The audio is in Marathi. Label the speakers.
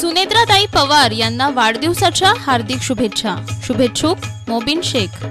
Speaker 1: सुनेत्राताई पवार यांना वाढदिवसाच्या हार्दिक शुभेच्छा. शुभेच्छुक मोबिन शेख.